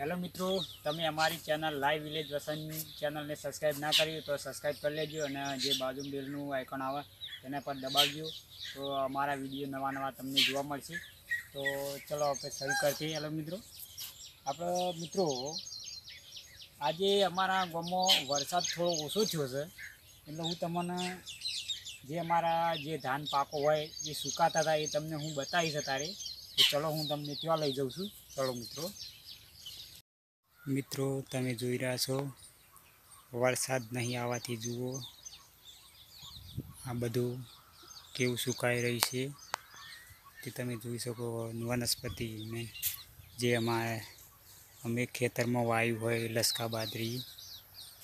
Hello મિત્રો, તમે અમારી ચેનલ લાઈવ વિલેજ વસંત ચેનલને સબસ્ક્રાઈબ ના કરી તો સબસ્ક્રાઈબ કરી લેજો અને જે બાજુ બેલનું આઇકોન આવે તેના પર દબાવજો. તો અમારા વીડિયો નવા નવા તમને જોવા મળશે. તો ચલો આપણે શરૂ કરીએ. હેલો મિત્રો. આપણે મિત્રો, આજે અમારા ગામમાં વરસાદ થોડો ઓછો થયો છે. એટલે હું તમને જે અમારા જે ધાન પાકો હોય એ સુકાતા હતા એ તમને હું બતાવીશ અત્યારે. તો ચલો હું તમને ત્યાં લઈ જાઉં છું. ચલો મિત્રો. મિત્રો, તમે જોઈ રહ્યા છો, વરસાદ નહીં આવવાથી જુઓ. આ બધું કેવું સુકાઈ રહી છે તે તમે જોઈ શકો. વનસ્પતિને જે અમારે, અમે ખેતરમાં વાયુ હોય લસકા બાદરી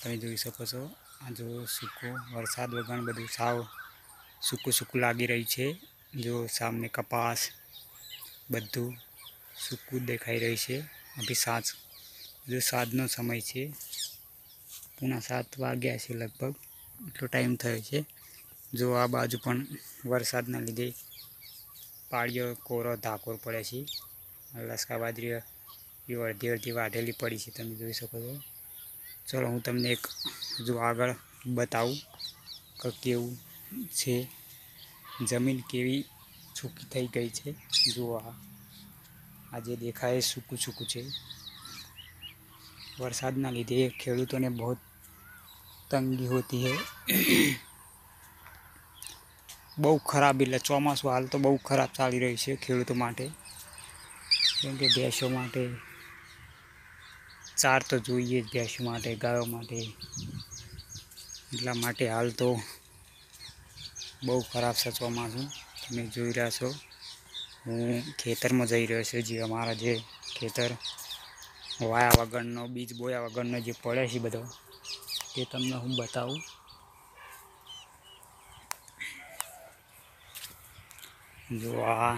તમે જોઈ શકો છો. આ જો સૂકો વરસાદ વગર બધું સાવ સૂકું સૂકું લાગી રહ્યું છે. જો સામને કપાસ બધું સૂકું દેખાઈ રહ્યું છે. અભી સાંજ જો સાંજનો સમય છે, પૂણા સાત વાગ્યા છે લગભગ, એટલો ટાઈમ થયો છે. જો આ બાજુ પણ વરસાદના લીધે પાળીઓ, કોરો, ધાકોર પડે છે. લસકા બાજરી એ અડધી અડધી વાઢેલી પડી છે, તમે જોઈ શકો છો. ચલો, હું તમને એક જો આગળ બતાવું કે કેવું છે, જમીન કેવી સૂકી થઈ ગઈ છે. જુઓ આ. જે દેખાય સૂકું સૂકું છે. વરસાદના લીધે ખેડૂતોને બહુ તંગી હોતી है બહુ ખરાબ એટલે ચોમાસું હાલ તો બહુ ખરાબ ચાલી રહ્યું છે ખેડૂતો માટે. કેમ કે ભેંસો માટે ચાર તો જોઈએ જ ભેંસો માટે, ગાયો માટે. એટલા માટે હાલ તો બહુ ખરાબ છે ચોમાસું. તમે જોઈ રહ્યા છો. હું ખેતરમાં જઈ રહ્યો છું જે અમારા જે ખેતર વાયા વગરનો, બીજ બોયા વગરનો જે પડે છે બધો, તે તમને હું બતાવું. જો આ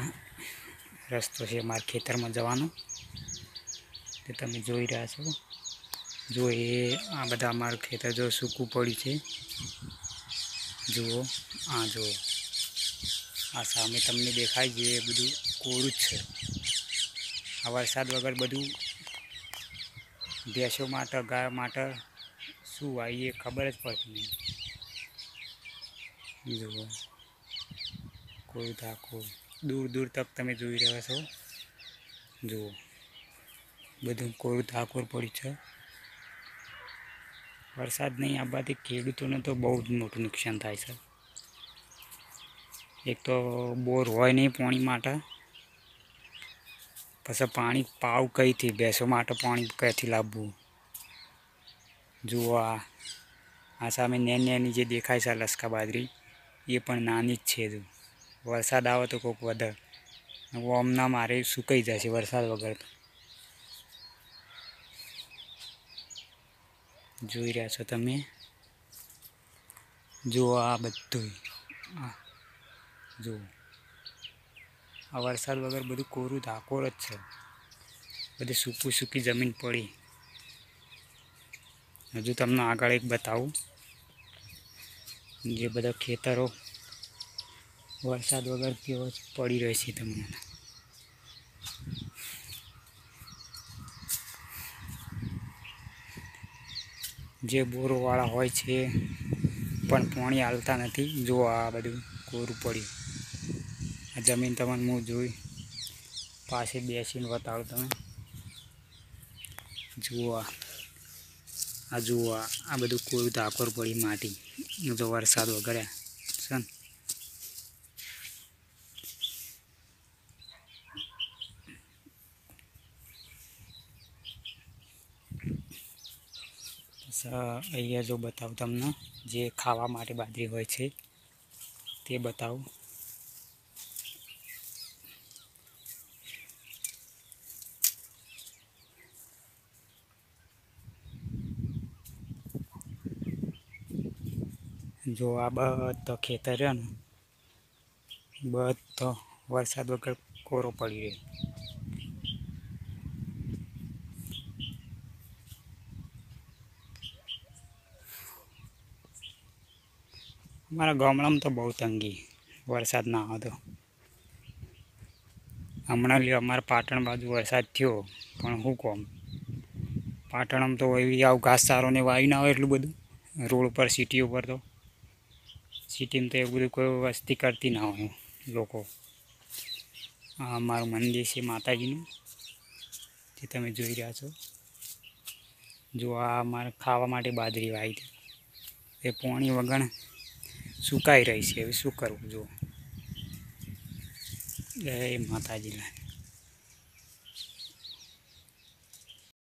રસ્તો છે મારા ખેતરમાં જવાનો. તે તમે જોઈ રહ્યા છો. જો એ આ બધા અમારું ખેતર જો સૂકું પડ્યું છે. જુઓ, આ જુઓ. આ સામે તમને દેખાય છે એ બધું કોરું જ છે. આ વરસાદ વગર બધું ભેંસો માટે, ગાય માટે શું આવી એ ખબર જ પડતી નહીં. જુઓ, કોઈ ધાકો દૂર દૂર તક તમે જોઈ રહ્યા છો. જુઓ, બધું કોરું ધાકોર પડ્યું છે. વરસાદ નહીં આવવાથી ખેડૂતોને તો બહુ જ મોટું નુકસાન થાય છે. એક તો બોર હોય નહીં પાણી માટે. પછી પાણી પાવ કઈથી? ભેંસો માટે પાણી ક્યાંથી લાવવું? જુઓ આ. આ સામે નેની નેની જે દેખાય છે લસકા બાજરી, એ પણ નાની જ છે જો વરસાદ આવે તો કોઈક વધે ઓમના મારે સુકાઈ જશે વરસાદ વગર જોઈ રહ્યા છો તમે? જુઓ આ બધું જુઓ. આ વરસાદ વગર બધું કોરું ધાકોર જ છે. બધી સૂકું સૂકી જમીન પડી. હજુ તમને આગળ એક બતાવું. જે બધા ખેતરો વરસાદ વગર કેવો પડી રહે છે તમને. જે બોરોવાળા હોય છે, પણ પાણી હાલતા નથી. જો આ બધું કોરું પડ્યું. આ જમીન તમને હું જોઈ. પાસે બેસીને બતાવું તમે. જુઓ આ. જુઓ આ. આ બધું કોઈ ધાકોર પડી માટી. જો વરસાદ વગેરે. છે ને? અહીંયા જો બતાવું તમને, જે ખાવા માટે બાજરી હોય છે, તે બતાવું. જો આ બધો ખેતર રહ્યો ને, બધો વરસાદ વગર કોરો પડી રહ્યો. અમારા ગામડામાં તો બહુ તંગી વરસાદ ના આવતો. હમણાં લ્યો, અમારા પાટણ બાજુ વરસાદ થયો, પણ હું કોમ? પાટણમાં તો એવી આવું ઘાસચારો ને વાવી ના હોય એટલું બધું. રોડ ઉપર, સિટી ઉપર તો. સિટીમાં તો એવું બધું કોઈ વસ્તી કરતી ના હોય લોકો. આ અમારું મંદિર છે માતાજીનું, જે તમે જોઈ રહ્યા છો. જો આ મારે ખાવા માટે બાજરી વાવી હતી. એ પોણી વગણ સુકાઈ રહી છે. હવે શું કરવું જો? જય માતાજીના